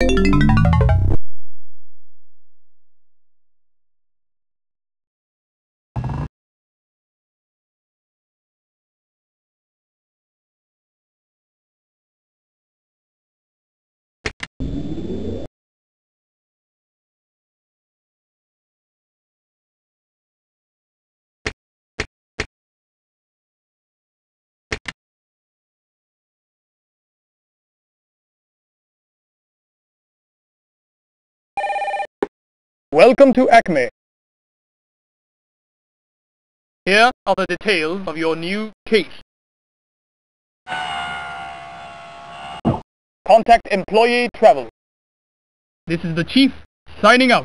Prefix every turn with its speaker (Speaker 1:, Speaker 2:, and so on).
Speaker 1: Música Welcome to Acme. Here are the details of your new case. Contact employee travel. This is the chief signing out.